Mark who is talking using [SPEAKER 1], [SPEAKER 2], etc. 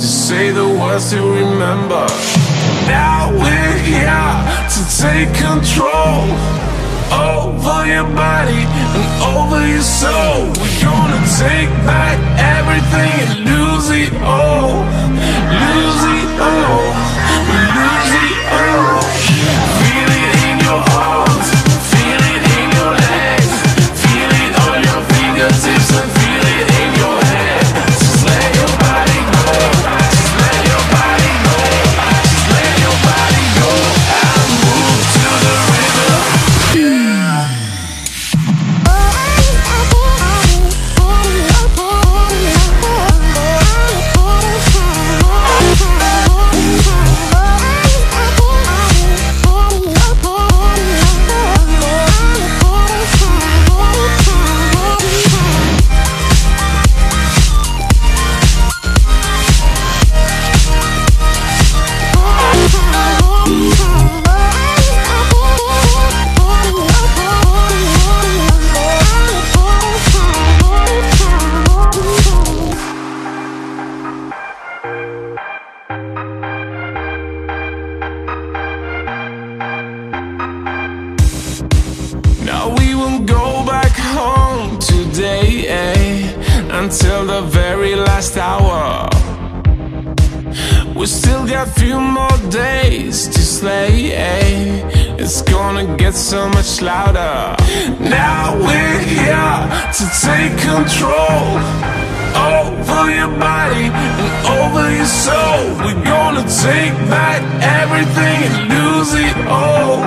[SPEAKER 1] To say the words to remember. Now we're here to take control over your body and over your soul. We're gonna take back everything and lose it all. Until the very last hour. We still got few more days to slay. eh, It's gonna get so much louder. Now we're here to take control over your body and over your soul. We're gonna take back everything and lose it all.